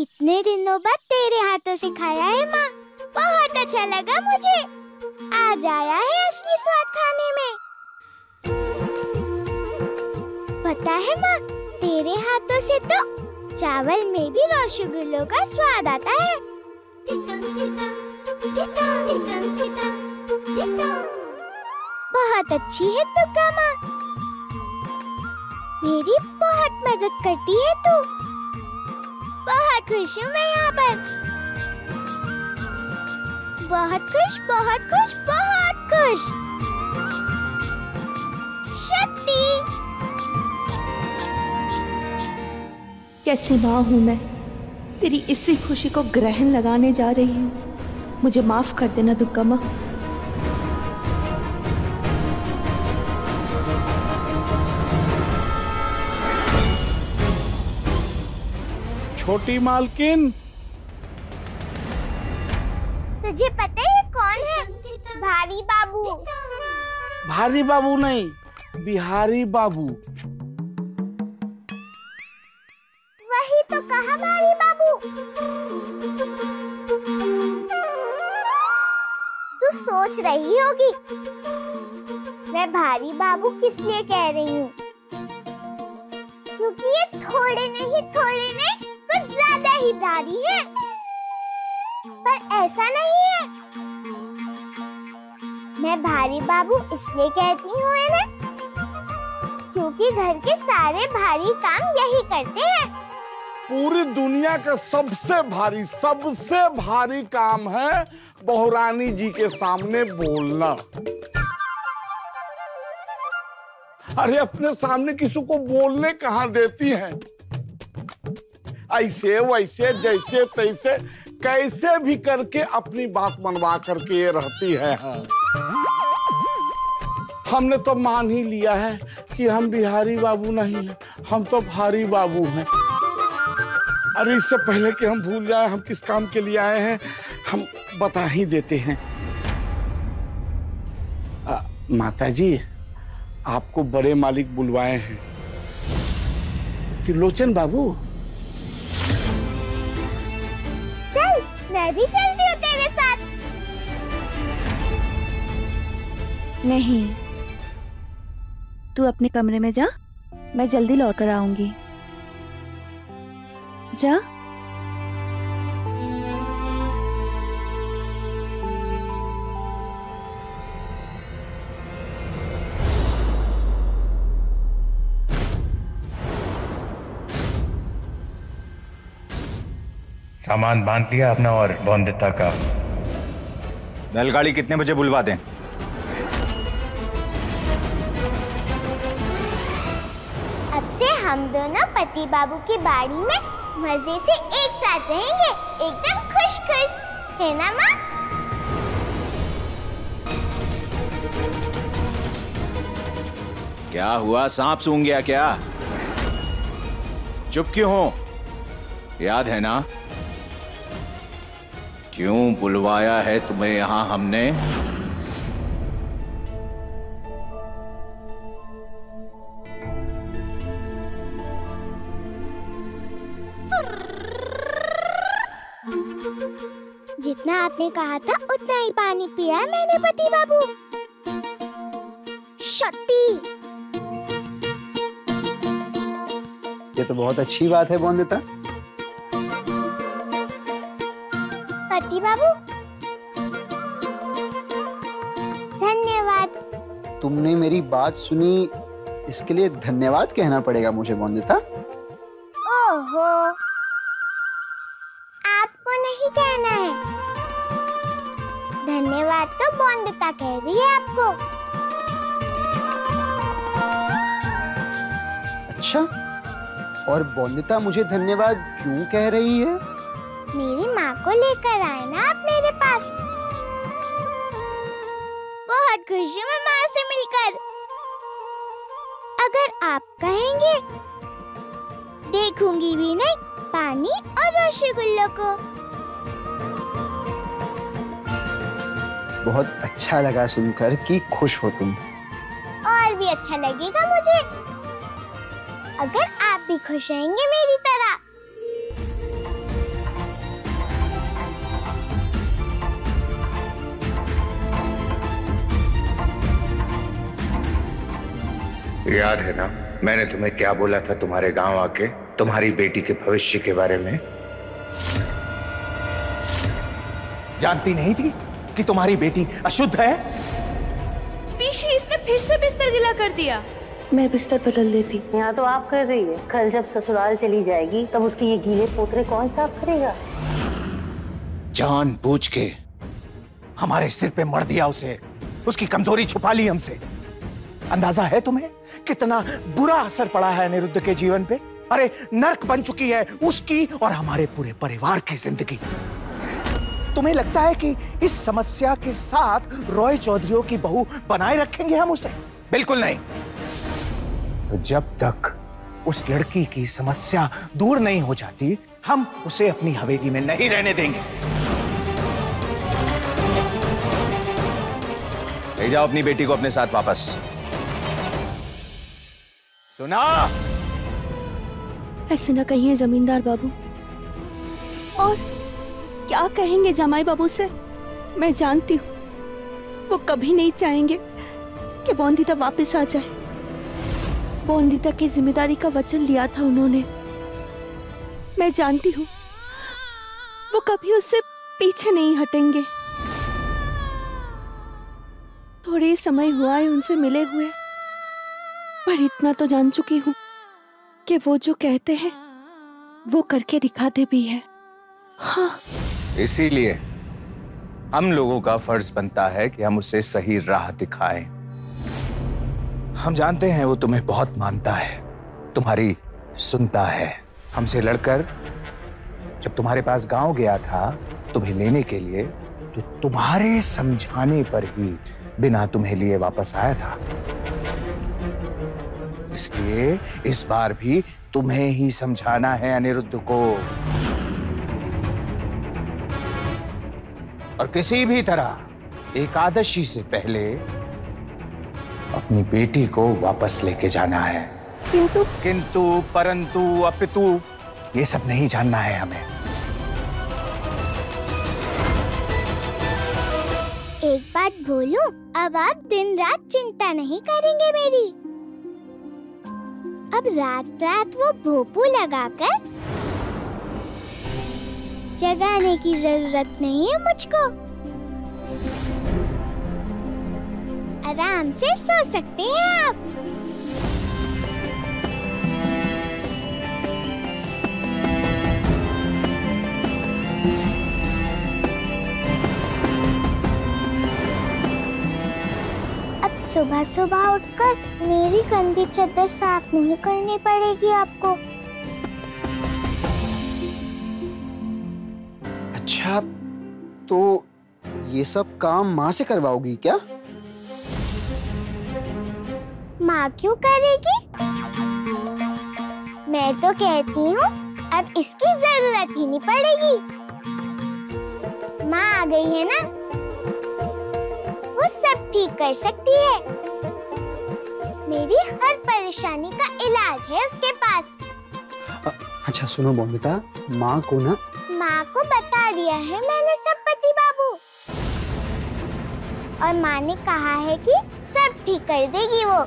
कितने दिनों बाद तेरे हाथों से खाया है माँ? बहुत अच्छा लगा मुझे। आज आया है असली स्वाद खाने में। पता है माँ तेरे हाथों से तो चावल में भी रसगुल्लों का स्वाद आता है। बहुत अच्छी है दुर्गा माँ मेरी बहुत मदद करती है तू। बहुत खुश हूँ मैं यहाँ पर। बहुत खुश बहुत खुश बहुत खुश। शक्ति। कैसी माँ हूँ मैं? तेरी इसी खुशी को ग्रहण लगाने जा रही हूँ। मुझे माफ़ कर देना दुर्गा माँ। छोटी मालकिन। तुझे पता है कौन है? भारी बाबू। भारी बाबू नहीं बिहारी बाबू। वही तो कहा भारी बाबू। तू सोच रही होगी मैं भारी बाबू किस लिए कह रही हूँ? क्योंकि ये थोड़े नहीं थोड़े नहीं। कुछ ज़्यादा ही भारी है। पर ऐसा नहीं है। मैं भारी बाबू इसलिए कहती हूँ क्योंकि घर के सारे भारी काम यही करते हैं। पूरी दुनिया का सबसे भारी सबसे भारी काम है बहुरानी जी के सामने बोलना। अरे अपने सामने किसी को बोलने कहाँ देती हैं? ऐसे वैसे जैसे तैसे कैसे भी करके अपनी बात मनवा करके ये रहती है। हमने तो मान ही लिया है कि हम बिहारी बाबू नहीं हैं हम तो भारी बाबू हैं। अरे इससे पहले कि हम भूल जाए हम किस काम के लिए आए हैं हम बता ही देते हैं। आ, माता जी आपको बड़े मालिक बुलवाए हैं। त्रिलोचन बाबू? चल, मैं भी चलती हूँ तेरे साथ। नहीं। तू अपने कमरे में जा, मैं जल्दी लौट कर आऊँगी। जा। सामान बाँध लिया अपना और बौंदिता का। बैलगाड़ी कितने बजे बुलवा दें? अब से हम दोनों पति बाबू की बाड़ी में मज़े से एक साथ रहेंगे। एकदम खुश खुश है ना माँ? क्या हुआ? सांप सूंघ गया क्या? चुप क्यों हो? याद है ना? क्यों बुलवाया है तुम्हें यहाँ हमने? जितना आपने कहा था उतना ही पानी पिया है मैंने पति बाबू। शक्ति। ये तो बहुत अच्छी बात है बोंदिता। पति बाबू। धन्यवाद। तुमने मेरी बात सुनी इसके लिए धन्यवाद कहना पड़ेगा मुझे बोंदिता ओहो। आपको नहीं कहना है। धन्यवाद तो बॉन्दिता कह रही है आपको। अच्छा और बोंदिता मुझे धन्यवाद क्यों कह रही है? मेरी माँ को लेकर आए ना आप मेरे पास। बहुत खुश हूँ मैं माँ से मिलकर। अगर आप कहेंगे देखूँगी भी नहीं पानी और रसगुल्लों को। बहुत अच्छा लगा सुनकर कि खुश हो तुम। और भी अच्छा लगेगा मुझे। अगर आप भी खुश रहेंगे मेरी तरह याद है ना? मैंने तुम्हें क्या बोला था तुम्हारे गाँव आके? तुम्हारी बेटी के भविष्य के बारे में? जानती नहीं थी कि तुम्हारी बेटी अशुद्ध है? पीछे इसने फिर से बिस्तर गिला कर दिया। मैं बिस्तर बदल देती। यहाँ तो आप कर रही है। कल जब ससुराल चली जाएगी तब उसके ये गीले पोतरे कौन साफ़ करेगा? जान बूझ के हमारे सिर पे मर दिया उसे। उसकी कमज़ोरी छुपा ली हमसे। अंदाज़ा है तुम्हें? कितना बुरा असर पड़ा है अनिरुद्ध के जीवन पे? अरे, नर्क बन चुकी है उसकी और हमारे पूरे परिवार की ज़िंदगी। तुम्हें लगता है कि इस समस्या के साथ रॉय चौधरी की बहू बनाए रखेंगे हम उसे? बिल्कुल नहीं। तो जब तक उस लड़की की समस्या दूर नहीं हो जाती, हम उसे अपनी हवेली में नहीं रहने देंगे। ले जाओ अपनी बेटी को अपने साथ वापस। सुना। ऐसे ना कहिए जमींदार बाबू। और क्या कहेंगे जमाई बाबू से? मैं जानती हूँ। वो कभी नहीं चाहेंगे कि बौंदीता वापस आ जाए। बौंदीता की ज़िम्मेदारी का वचन लिया था उन्होंने। मैं जानती हूँ। वो कभी उससे पीछे नहीं हटेंगे। थोड़े समय हुआ है उनसे मिले हुए। पर इतना तो जान चुकी हूँ कि वो जो कहते हैं, वो करके दिखाते भी है। हाँ। इसीलिए हम लोगों का फ़र्ज़ बनता है कि हम उसे सही राह दिखाएँ। हम जानते हैं वो तुम्हें बहुत मानता है, तुम्हारी सुनता है। हमसे लड़कर जब तुम्हारे पास गाँव गया था तुम्हें लेने के लिए तो तुम्हारे समझाने पर ही बिना तुम्हें लिए वापस आया था। इसलिए इस बार भी तुम्हें ही समझाना है अनिरुद्ध को। और किसी भी तरह एकादशी से पहले अपनी बेटी को वापस लेके जाना है। किंतु किंतु परंतु अपितु ये सब नहीं जानना है हमें। एक बात बोलूँ अब आप दिन रात चिंता नहीं करेंगे मेरी। अब रात रात वो भोपू लगाकर जगाने की ज़रूरत नहीं है मुझको। आराम से सो सकते हैं आप। सुबह सुबह उठकर मेरी गंदी चादर साफ़ नहीं करनी पड़ेगी आपको। अच्छा तो ये सब काम माँ से करवाओगी क्या? माँ क्यों करेगी? मैं तो कहती हूँ अब इसकी ज़रूरत ही नहीं पड़ेगी। माँ आ गई है ना? ठीक कर सकती है। मेरी हर परेशानी का इलाज है उसके पास। अच्छा सुनो बोंदिता माँ को ना माँ को बता दिया है मैंने सब पति बाबू। और माँ ने कहा है कि सब ठीक कर देगी वो।